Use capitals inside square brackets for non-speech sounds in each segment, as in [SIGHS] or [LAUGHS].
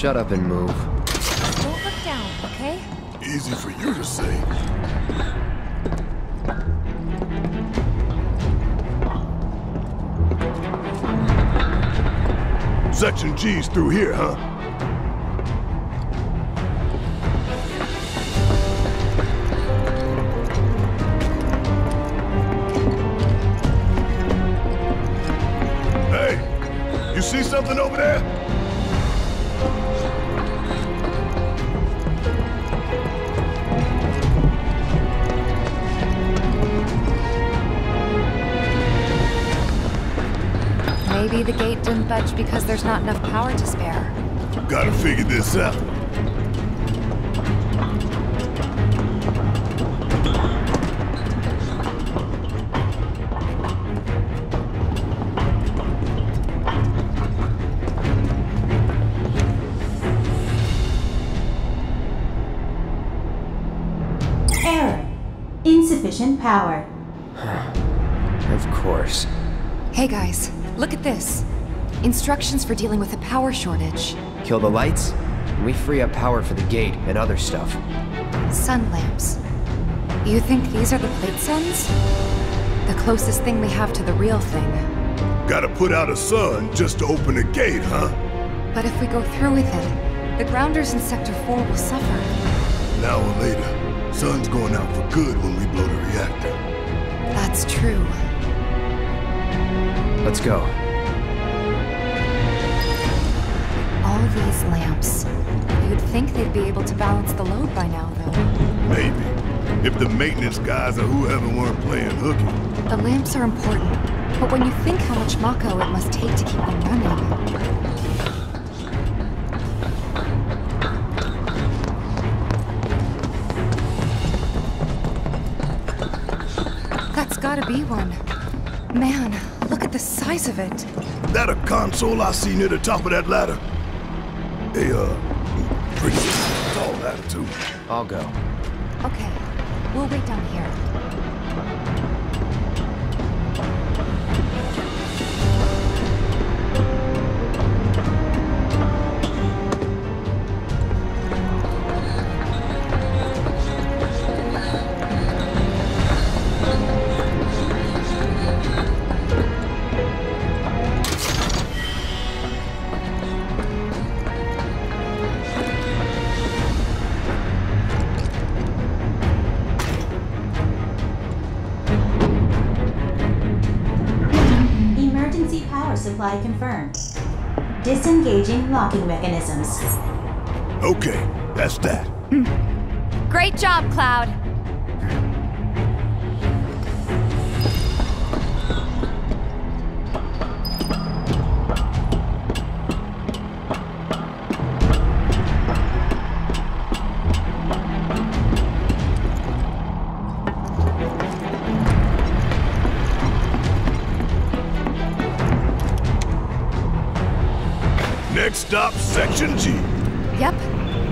shut up and move. Don't look down, okay? Easy for you to say. Section G's through here, huh? Not enough Instructions for dealing with a power shortage. Kill the lights, and we free up power for the gate and other stuff. Sun lamps. You think these are the plate suns? The closest thing we have to the real thing. Gotta put out a sun just to open the gate, huh? But if we go through with it, the grounders in Sector 4 will suffer. An hour later, sun's going out for good when we blow the reactor. That's true. Let's go. These lamps. You'd think they'd be able to balance the load by now, though. Maybe. If the maintenance guys or whoever weren't playing hooky. The lamps are important, but when you think how much Mako it must take to keep them running... That's gotta be one. Man, look at the size of it. That a console I see near the top of that ladder? A, uh, pretty tall ladder, too. I'll go. Okay, we'll wait down here. Locking mechanisms. Okay, that's that. Great job, Cloud! Stop, Section G. Yep,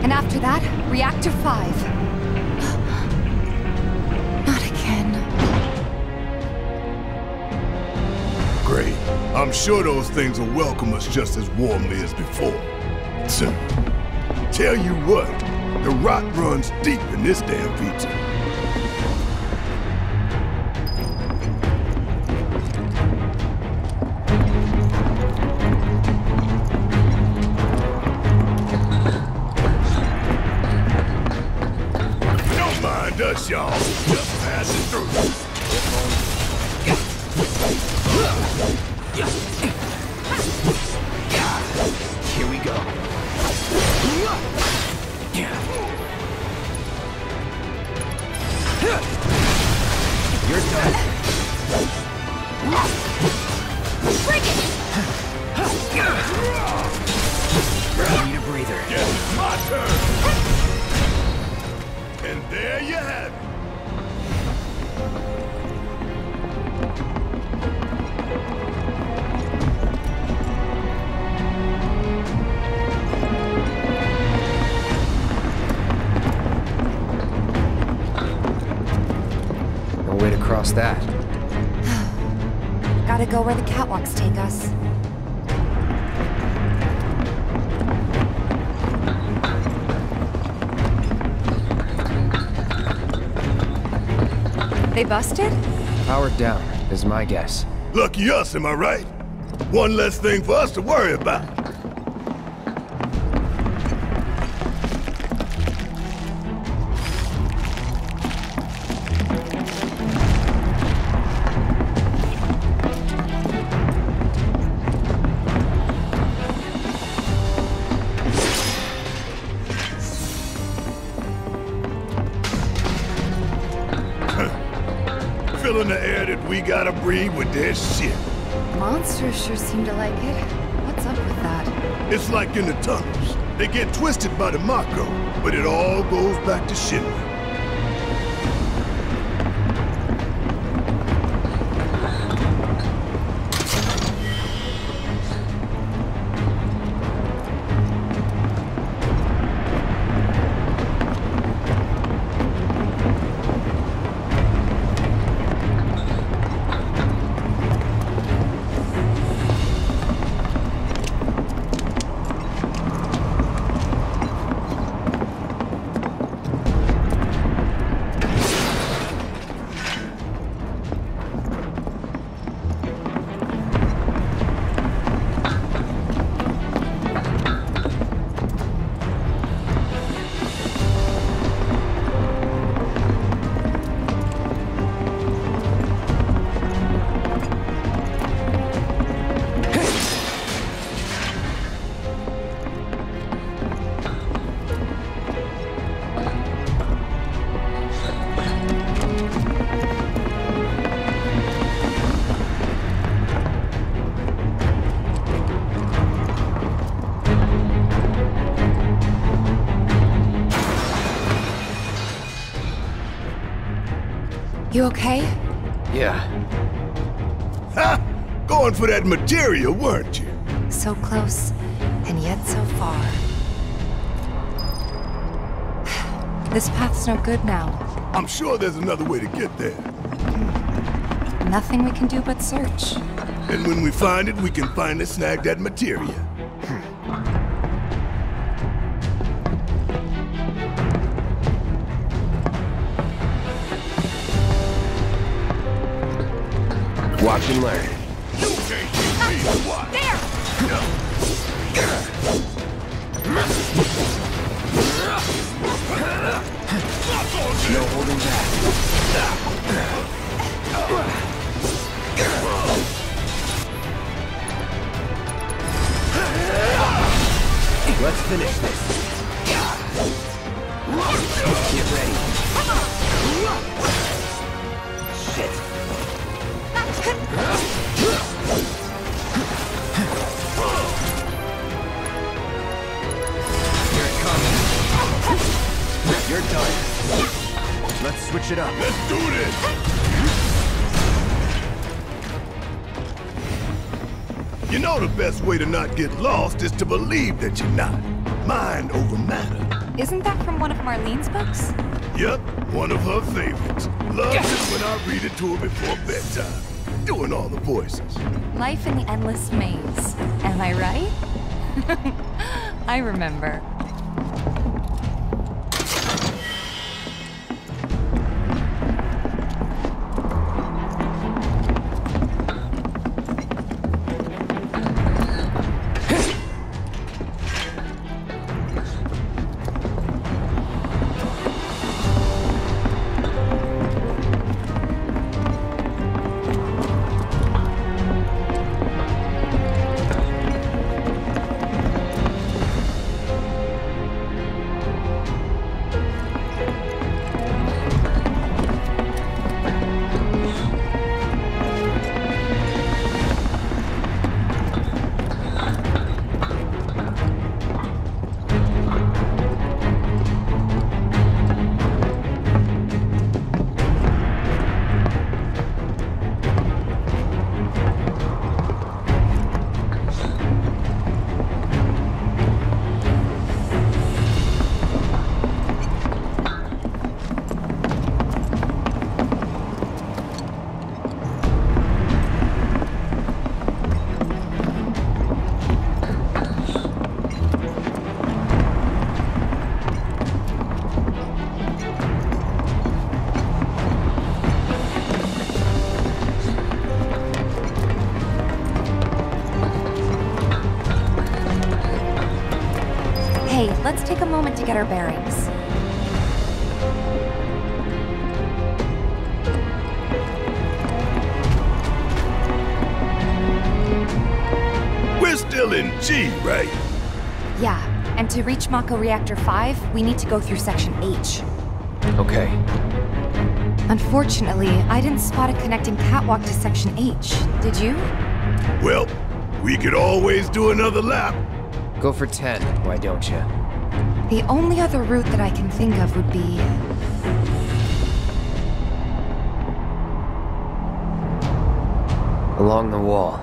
and after that, Reactor 5. [GASPS] Not again. Great. I'm sure those things will welcome us just as warmly as before. So, tell you what, the rot runs deep in this damn pizza. They busted? Powered down, is my guess. Lucky us, am I right? One less thing for us to worry about. In the tunnels. They get twisted by the Mako, but it all goes back to Shinra. You okay? Yeah, Ha! Going for that materia, weren't you? So close, and yet so far. [SIGHS] This path's no good now. I'm sure there's another way to get there. Nothing we can do but search. And when we find it, we can finally snag that materia. Watch and not get lost is to believe that you're not. Mind over matter. Isn't that from one of Marlene's books? Yep, one of her favorites. Loves it when I read it to her before bedtime. Doing all the voices. Life in the Endless Maze. Am I right? [LAUGHS] I remember. Get our bearings. We're still in G, right? Yeah, and to reach Mako Reactor 5, we need to go through Section H. Okay. Unfortunately, I didn't spot a connecting catwalk to Section H. Did you? Well, we could always do another lap. Go for 10, why don't you? The only other route that I can think of would be... Along the wall.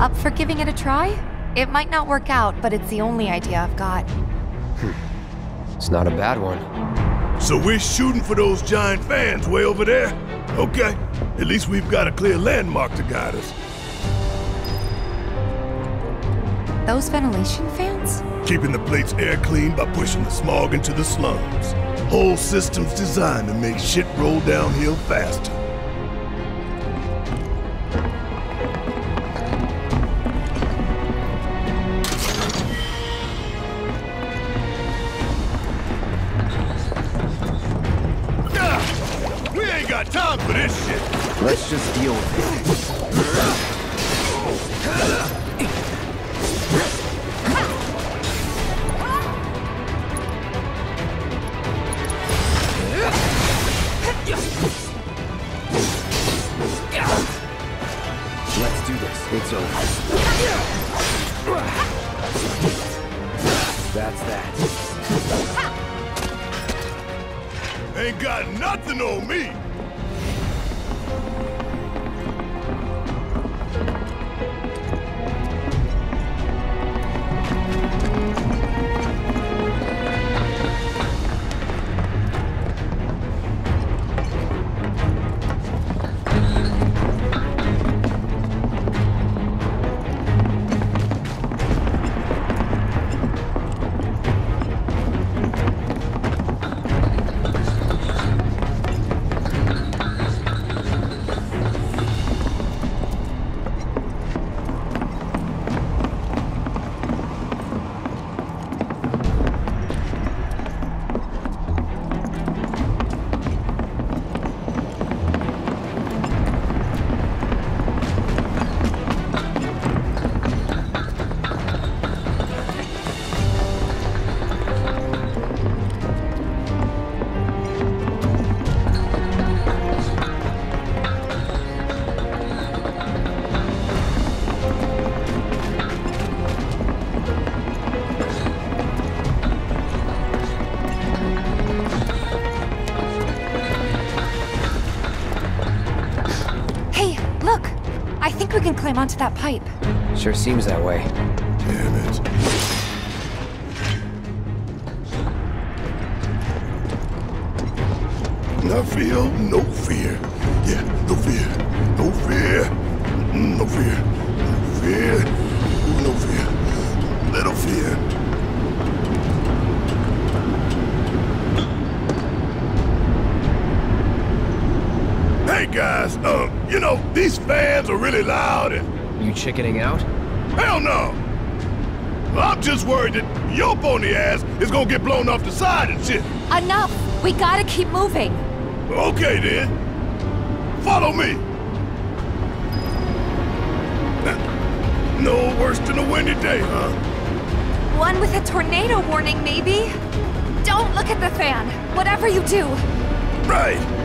Up for giving it a try? It might not work out, but it's the only idea I've got. Hmm. It's not a bad one. So we're shooting for those giant fans way over there? Okay. At least we've got a clear landmark to guide us. Those ventilation fans? Keeping the plate's air clean by pushing the smog into the slums. Whole system's designed to make shit roll downhill faster. Think we can climb onto that pipe. Sure seems that way. Damn it. No fear, no fear. Yeah, no fear. No fear. No fear. No fear. No fear. Little fear. Hey guys, um, you know, these fans are really loud and You chickening out? Hell no! I'm just worried that your pony ass is gonna get blown off the side and shit. Enough! We gotta keep moving! Okay then. Follow me. No worse than a windy day, huh? One with a tornado warning, maybe? Don't look at the fan! Whatever you do! Right.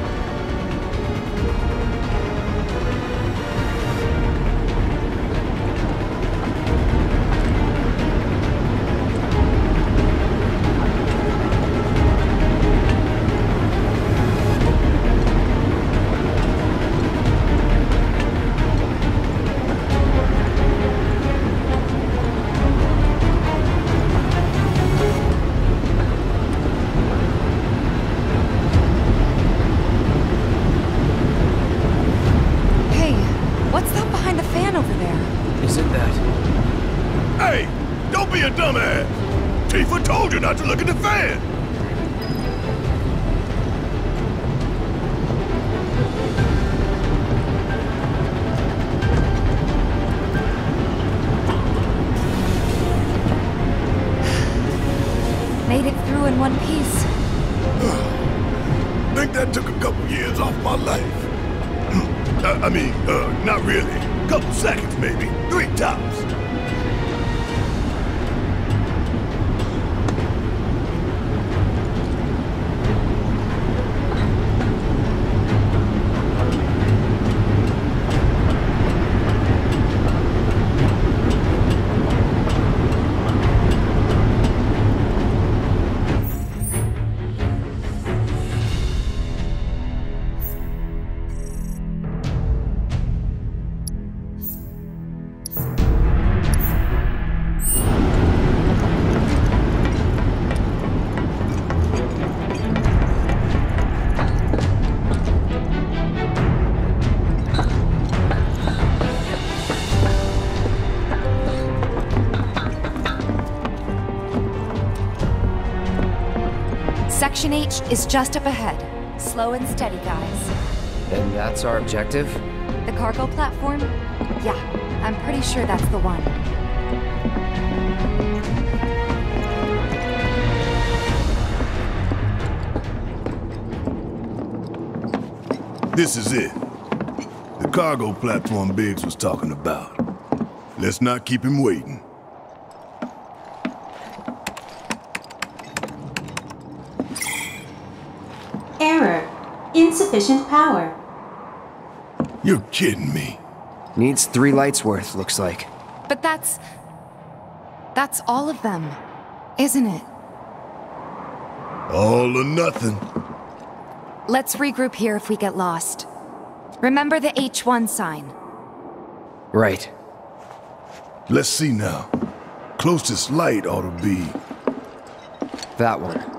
Section H is just up ahead. Slow and steady, guys. And that's our objective? The cargo platform? Yeah, I'm pretty sure that's the one. This is it. The cargo platform Biggs was talking about. Let's not keep him waiting. Error. Insufficient power. You're kidding me. Needs three lights worth, looks like. But that's... That's all of them, isn't it? All or nothing. Let's regroup here if we get lost. Remember the H1 sign. Right. Let's see now. Closest light ought to be... That one.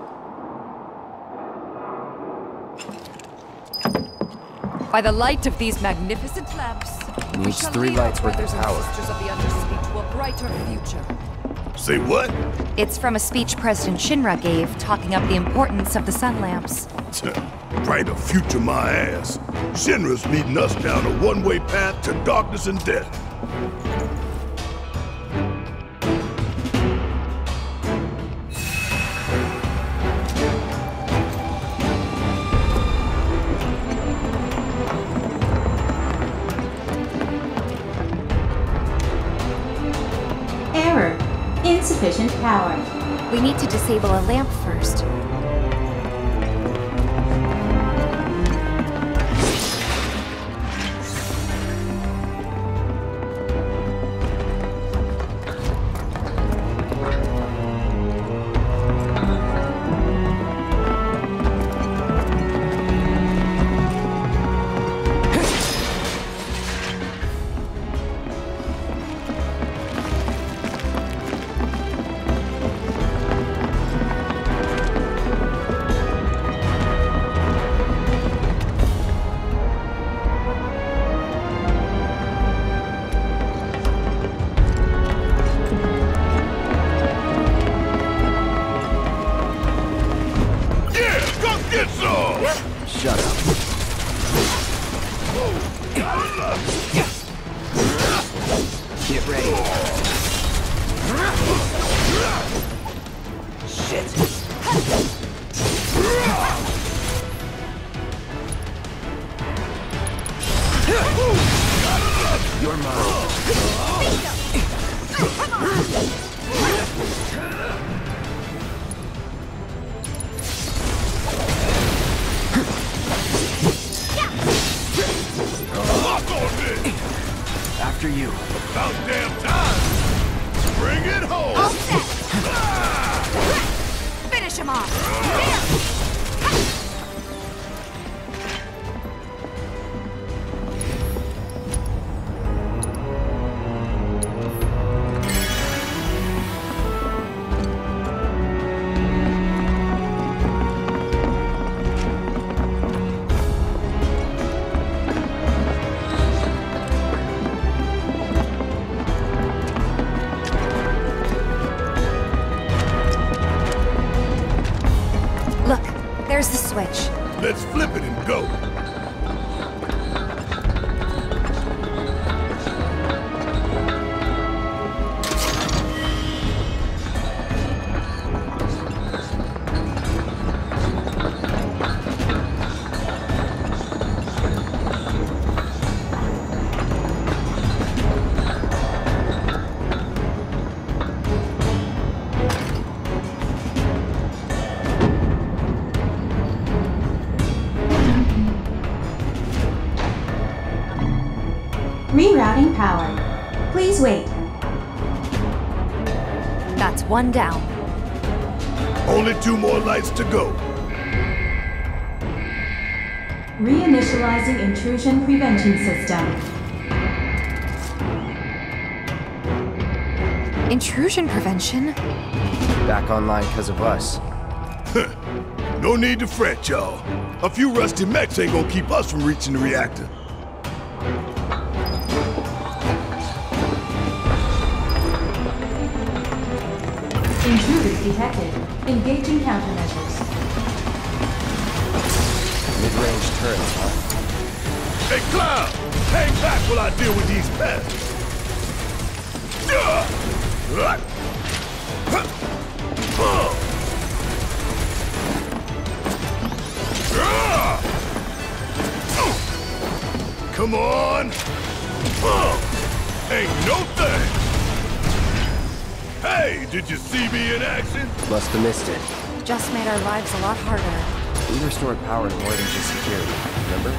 By the light of these magnificent lamps, we Needs shall three lights worth of power. sisters of the Undersea to a brighter future. Say what? It's from a speech President Shinra gave talking up the importance of the sun lamps. Brighter future my ass. Shinra's leading us down a one-way path to darkness and death. Insufficient power. We need to disable a lamp first. One down. Only two more lights to go. Reinitializing intrusion prevention system. Intrusion prevention? Back online because of us. No need to fret, y'all. A few rusty mechs ain't gonna keep us from reaching the reactor. Intruders detected. Engaging countermeasures. Mid-range turrets, huh? Hey, Cloud! Hang back while I deal with these pests! Yeah! Huh! Huh! Come on! Ain't no thing! Hey, did you see me in action? Must have missed it. Just made our lives a lot harder. We restored power to more than just security, remember?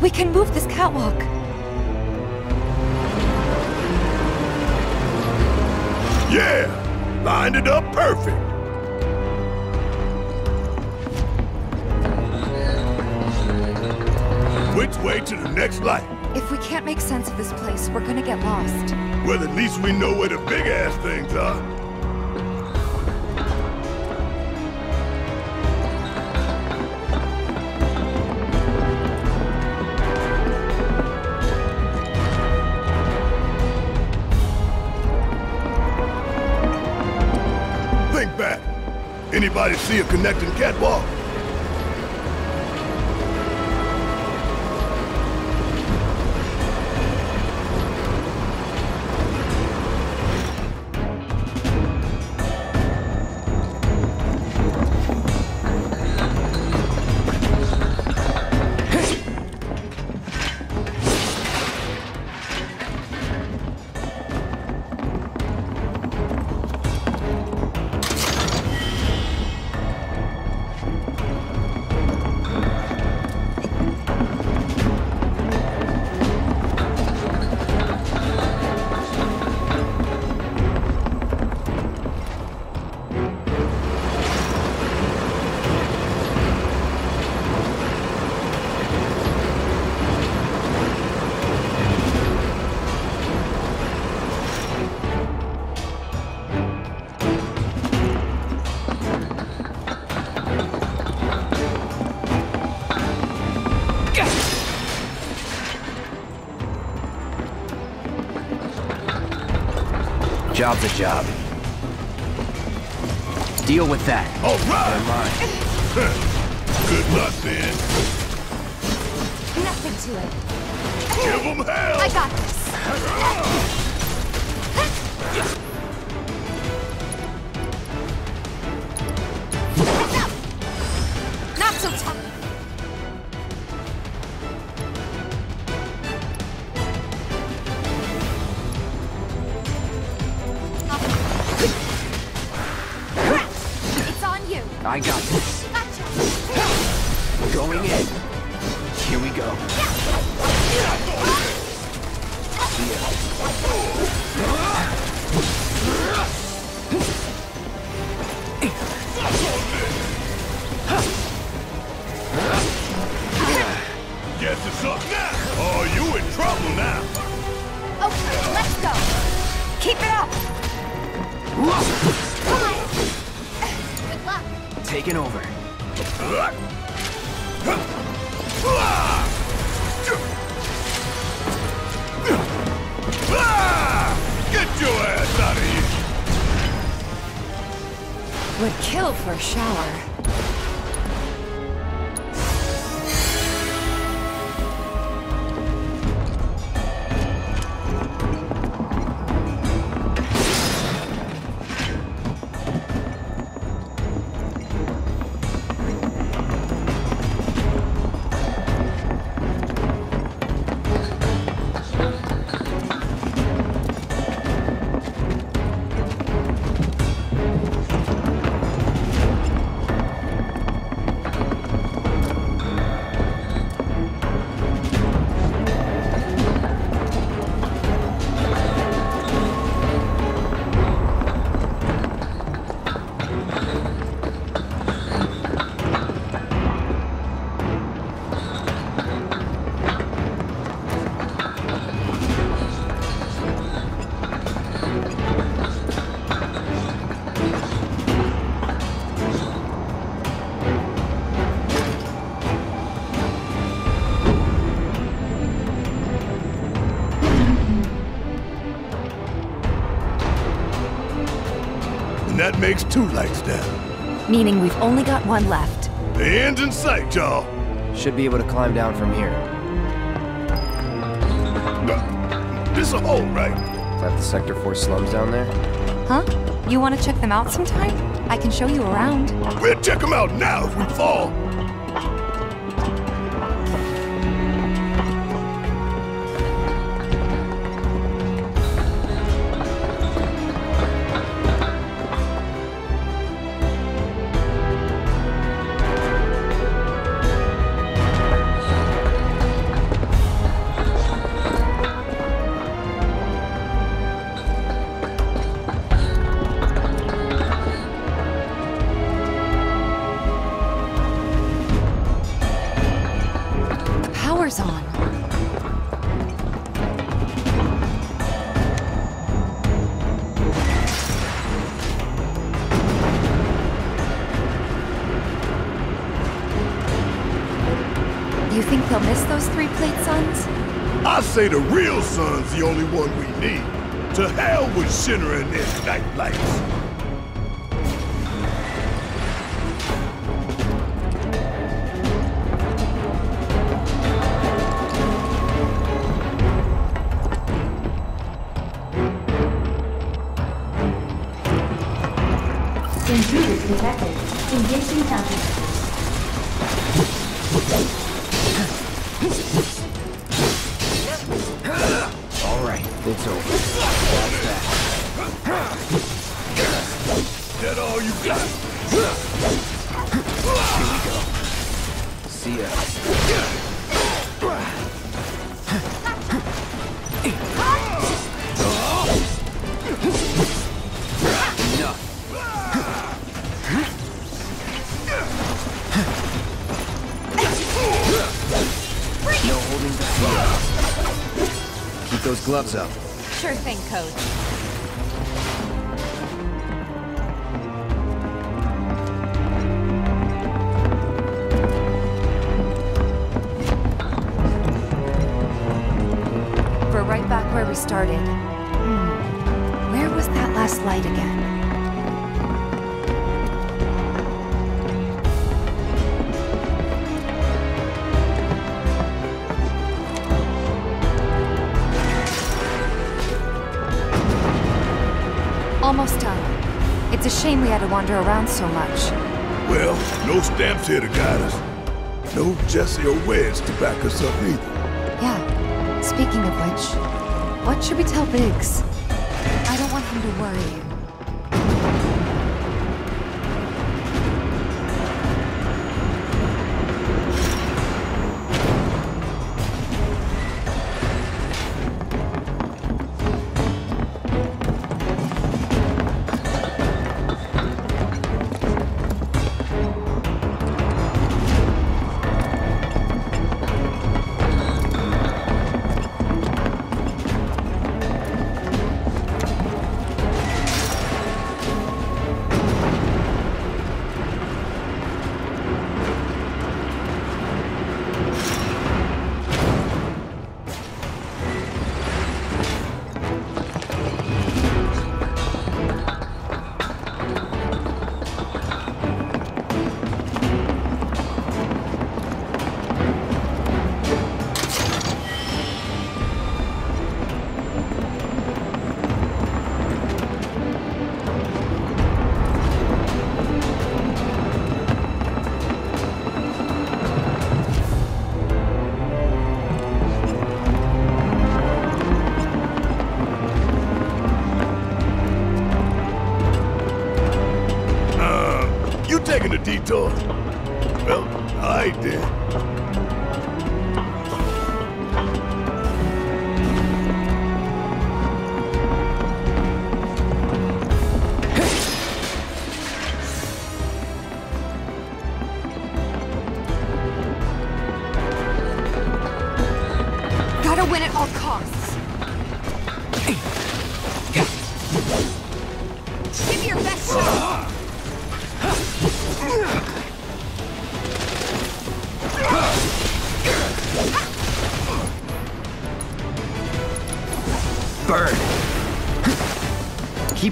We can move this catwalk. Yeah! Lined it up perfect! Which way to the next light? If we can't make sense of this place, we're gonna get lost. Well, at least we know where the big-ass things are. Think back. Anybody see a connecting catwalk? Job's a job. Deal with that. All Never right! mind. [LAUGHS] Good luck, then. Nothing to it. Give them hell! I got this. [LAUGHS] makes two lights down. Meaning we've only got one left. The end's in sight, y'all. Should be able to climb down from here. Uh, This a hole, right? Is that the Sector 4 slums down there? Huh? You want to check them out sometime? I can show you around. We'll check them out now if we fall. Say the real sun's the only one we need. To hell with Shinra and their night gloves up. Sure thing, Coach. Almost done. It's a shame we had to wander around so much. Well, no stamps here to guide us. No Jesse or Wedge to back us up either. Yeah. Speaking of which, what should we tell Biggs? I don't want him to worry.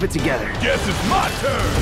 Keep it together. Guess it's my turn!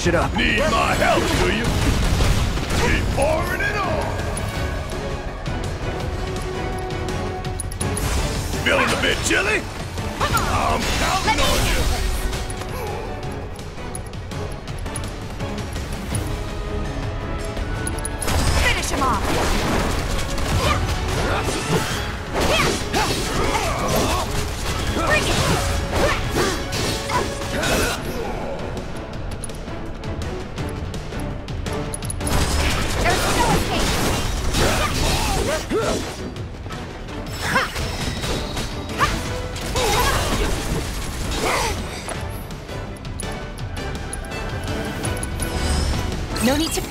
Switch it up. Need my help, do you? Keep pouring it on! Feeling a bit chilly? I'm counting on you! Finish him off. No need to.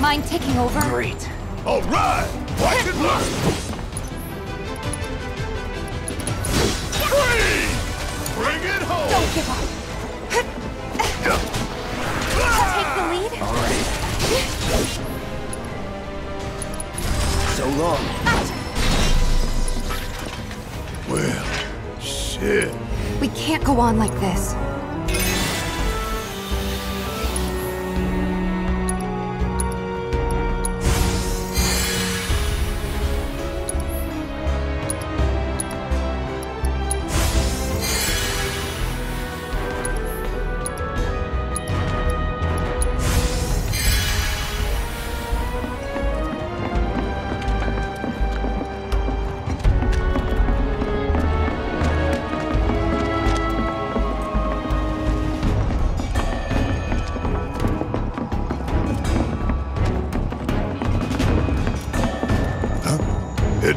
Mind taking over? Great. All right! Watch it learn! Freeze! Bring it home! Don't give up. Long. Well, shit. We can't go on like this.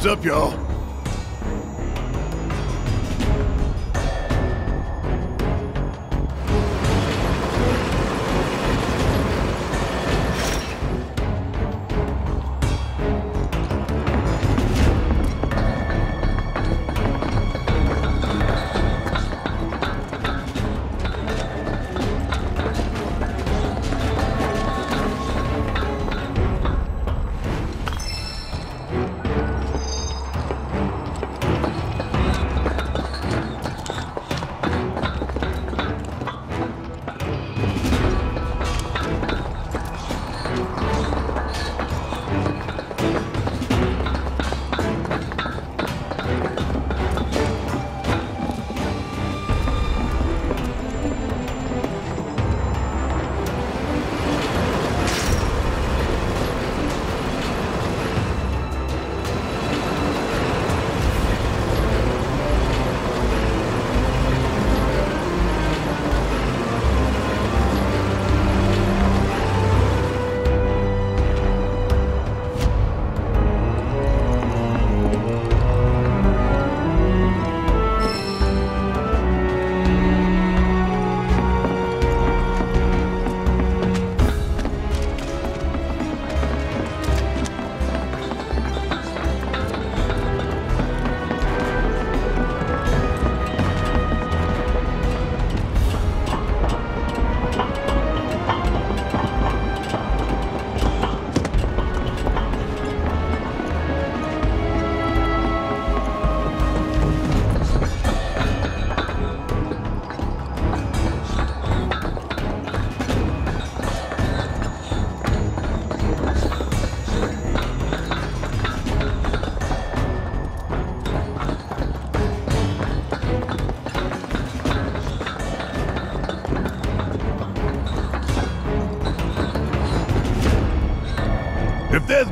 Heads up, y'all.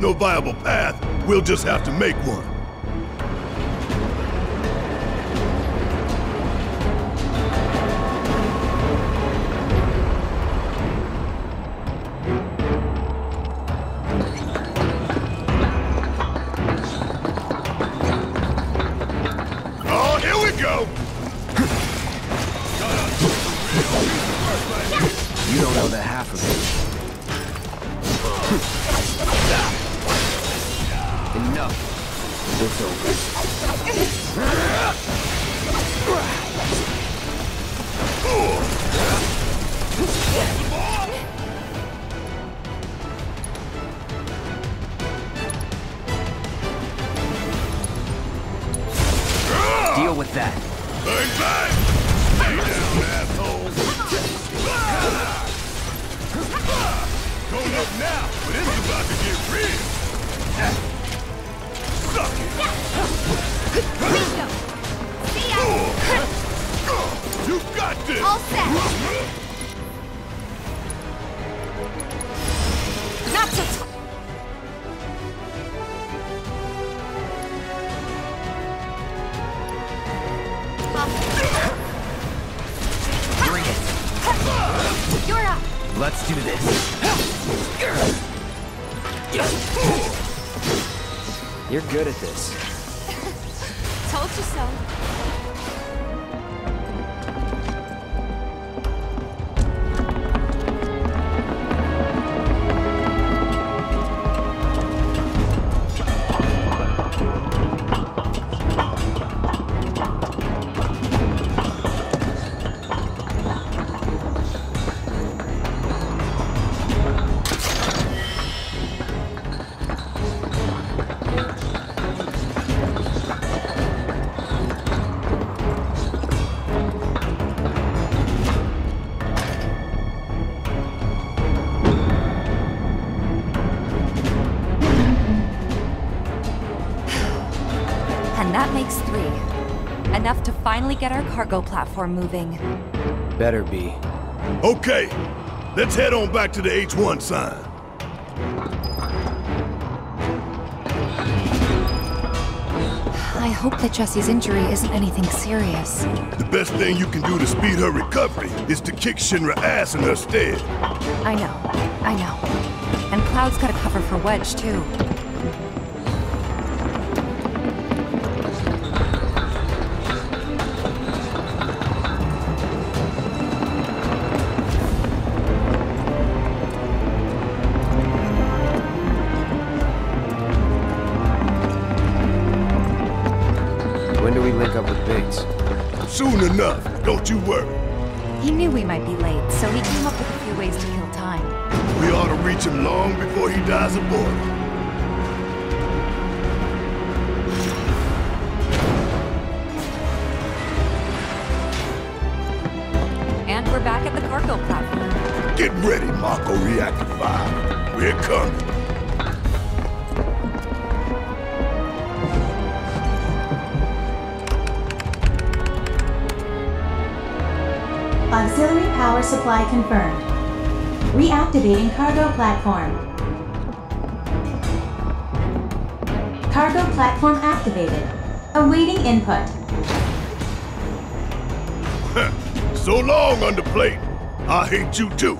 No viable path, we'll just have to make one. You're good at this. [LAUGHS] Told you so. Get our cargo platform moving. Better be. Okay, let's head on back to the H1 sign. I hope that Jessie's injury isn't anything serious. The best thing you can do to speed her recovery is to kick Shinra ass in her stead. I know, I know. And Cloud's got a cover for Wedge, too. Don't you worry. He knew we might be late, so he came up with a few ways to kill time. We ought to reach him long before he dies aboard. And we're back at the cargo platform. Get ready, Mako Reactor 5. We're coming. Auxiliary power supply confirmed. Reactivating cargo platform. Cargo platform activated. Awaiting input. [LAUGHS] So long, underplate. I hate you too.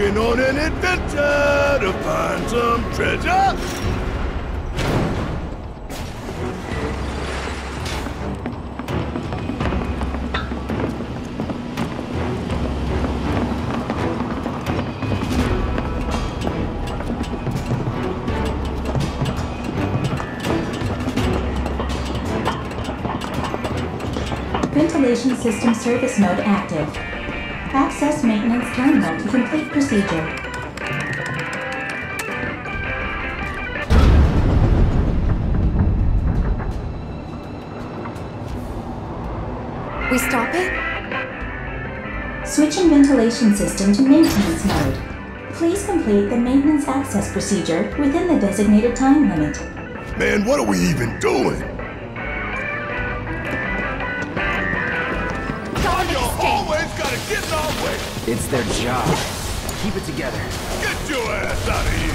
Embarking on an adventure to find some treasure? Ventilation system service mode active. Access maintenance terminal to complete procedure. We stop it? Switching ventilation system to maintenance mode. Please complete the maintenance access procedure within the designated time limit. Man, what are we even doing? It's their job. Keep it together. Get your ass out of here.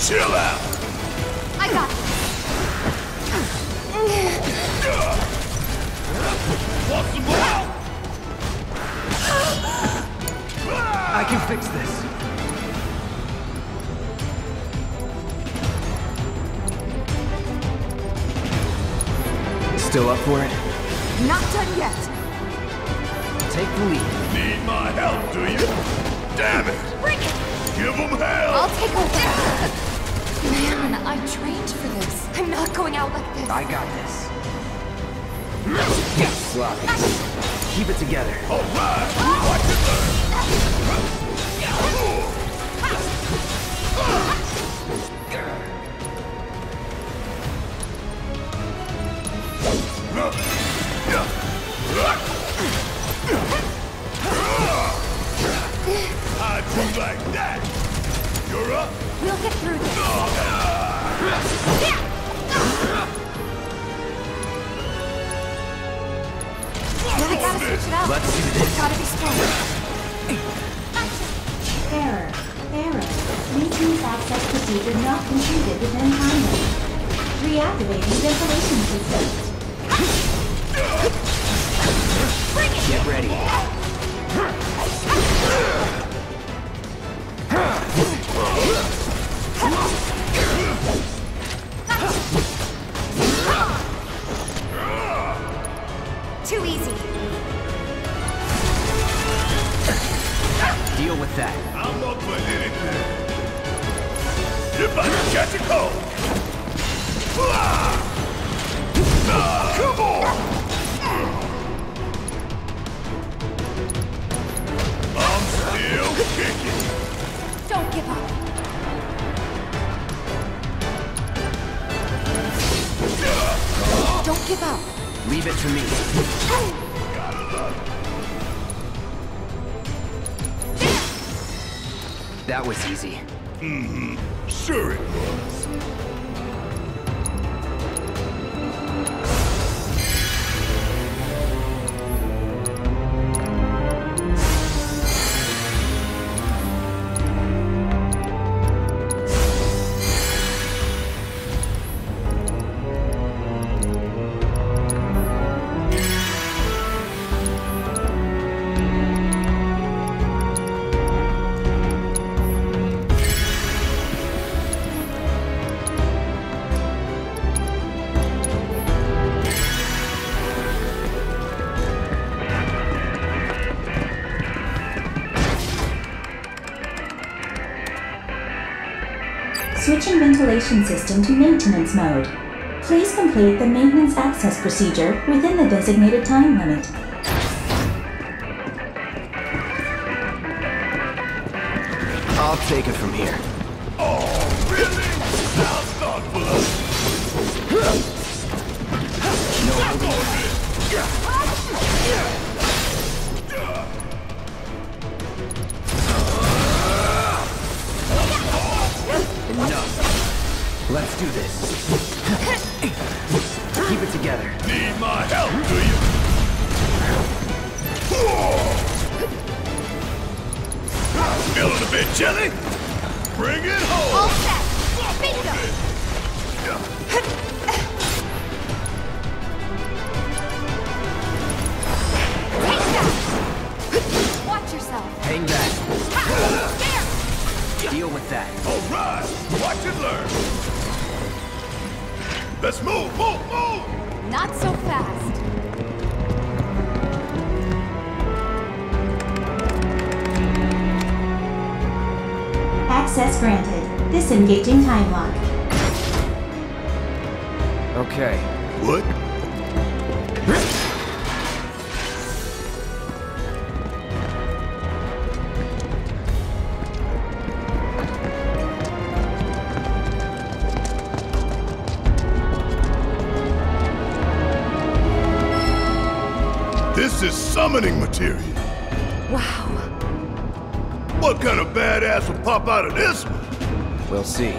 Chill out. I got this. Want some more? I can fix this. Still up for it? Not done yet. Take the lead. Need my help, do you? Damn it! Bring it. Give them hell! I'll take over. Man, I trained for this. I'm not going out like this. I got this. Sloppy. Keep it together. All right, watch it like that? You're up. We'll get through this. I gotta switch it out. Let's do this. Gotta be strong. Error. Error. Maintenance access procedure not completed within time. Reactivating ventilation system. Get ready. Too easy. Deal with that. I'm up for anything. You're about to catch a cold. Come on! I'm still kicking. Don't give up. Don't give up. Leave it to me. That was easy. Mm -hmm. Sure it was. Ventilation system to maintenance mode. Please complete the maintenance access procedure within the designated time limit. I'll take it from here. Let's do this. Keep it together. Need my help, do you? Feeling a bit jelly? Bring it home! All set. Bingo. Take that. Watch yourself. Hang back. There. Deal with that. All right, watch and learn. Let's move, move, move! Not so fast. Access granted. Disengaging time lock. Okay. What? summoning materia. Wow. What kind of badass will pop out of this one? We'll see.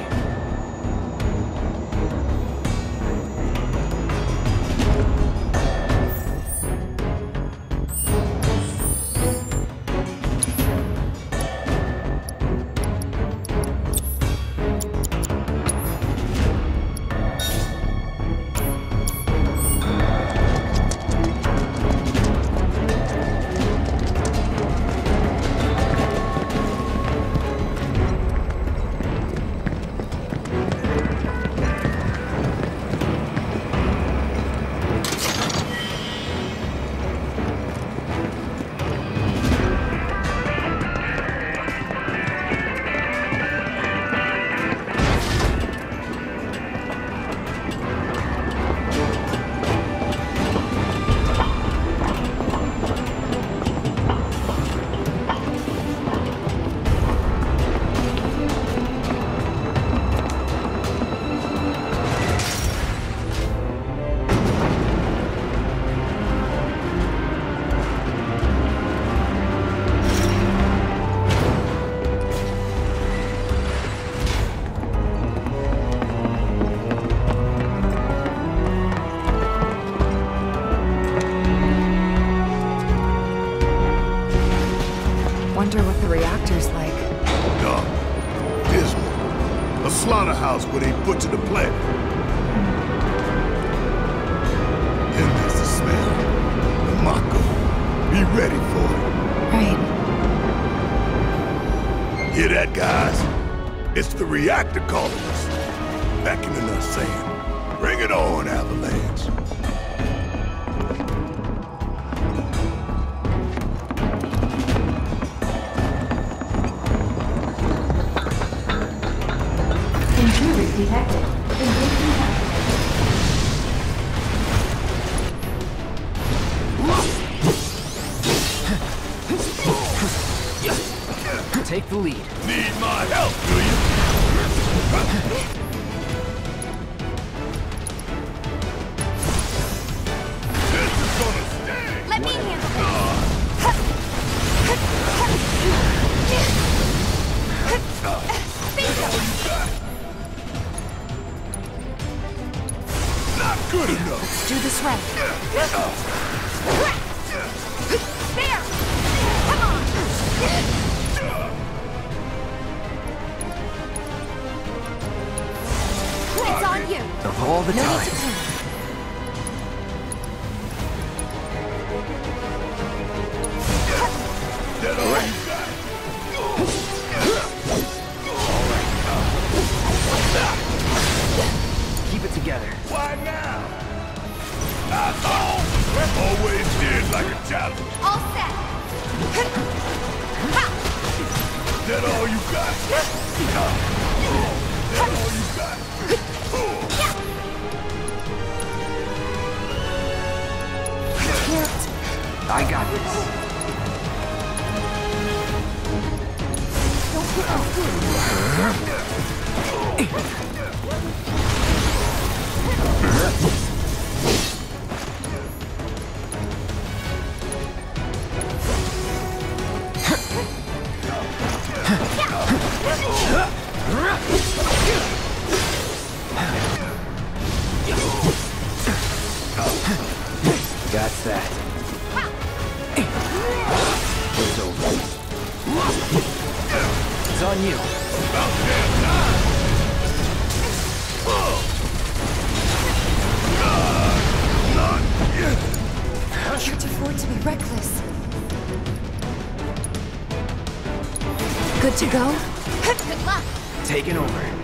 taking over.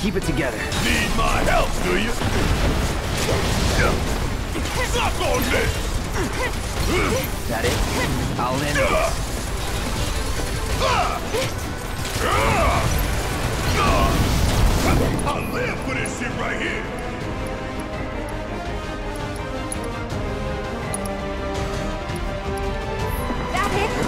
Keep it together. Need my help, do you? Suck on this! That it? I'll end this. I'll live for this shit right here!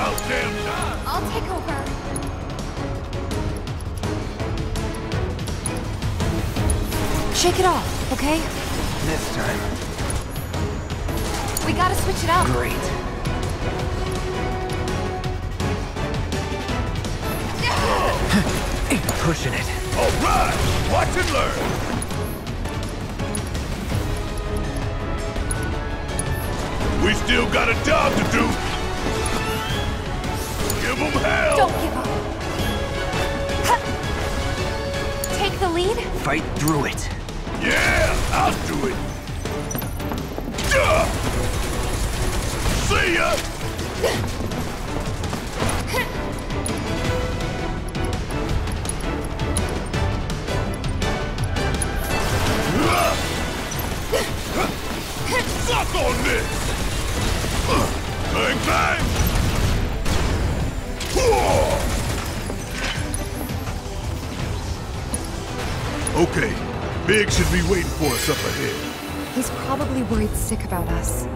About damn time! I'll take over. Shake it off, okay? This time. We gotta switch it up. Great. [LAUGHS] Pushing it. All right! Watch and learn! We still got a job to do! Give them hell! Don't give up. Huh. Take the lead? Fight through it. Yeah, I'll do it. Duh. See ya. Suck on this. Bang bang. Okay, Biggs should be waiting for us up ahead. He's probably worried sick about us.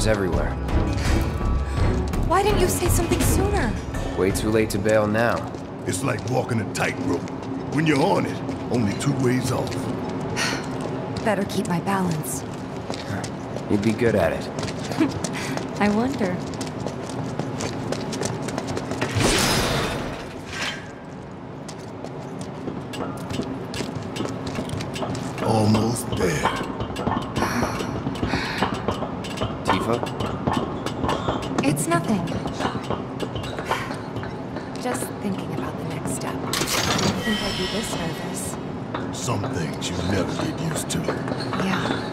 Probably everywhere. Why didn't you say something sooner? Way too late to bail now. It's like walking a tightrope. When you're on it, only two ways off. [SIGHS] Better keep my balance. You'd be good at it. [LAUGHS] I wonder. Just thinking about the next step. I think I'd be this nervous. Some things you never get used to. Yeah.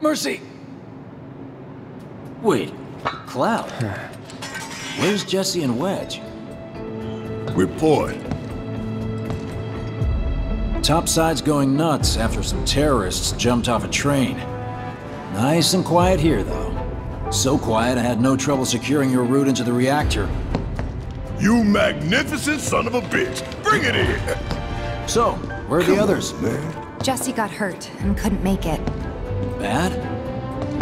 Mercy! Wait, Cloud. Where's Jessie and Wedge? Report. Topside's going nuts after some terrorists jumped off a train. Nice and quiet here, though. So quiet I had no trouble securing your route into the reactor. You magnificent son of a bitch. Bring it in. So, where are the others? Man, Jessie got hurt and couldn't make it. Bad?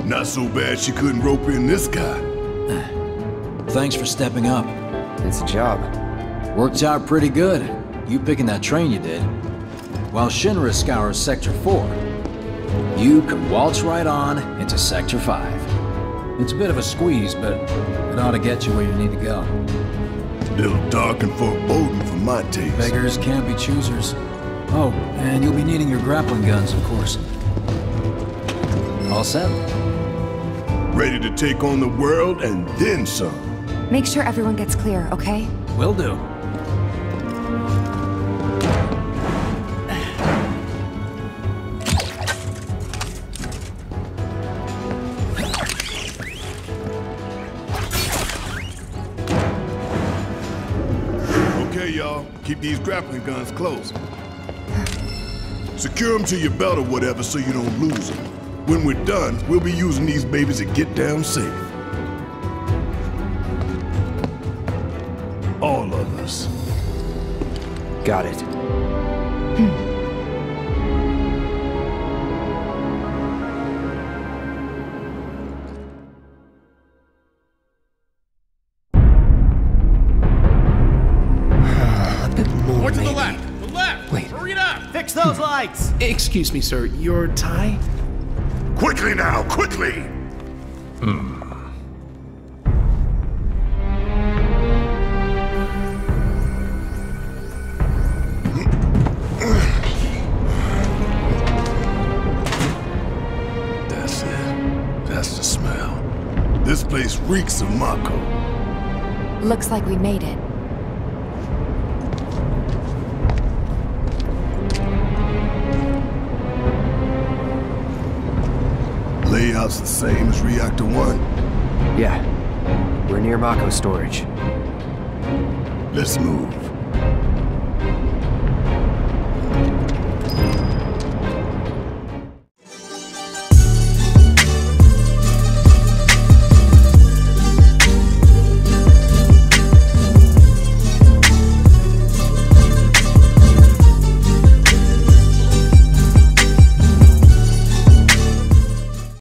not so bad she couldn't rope in this guy. Eh. Thanks for stepping up. It's a job. Worked out pretty good. You picking that train you did. While Shinra scours Sector 4, you can waltz right on into Sector 5. It's a bit of a squeeze, but it ought to get you where you need to go. A Little dark and foreboding for my taste. Beggars can't be choosers. Oh, and you'll be needing your grappling guns, of course. All set? Ready to take on the world and then some. Make sure everyone gets clear, okay? Will do. Okay, y'all. Keep these grappling guns close. Secure them to your belt or whatever so you don't lose them. When we're done, we'll be using these babies to get down safe. Fix those lights! Excuse me, sir. Your tie? Quickly now, quickly! Reeks of Mako. Looks like we made it. Layout's the same as Reactor 1. Yeah. We're near Mako storage. Let's move.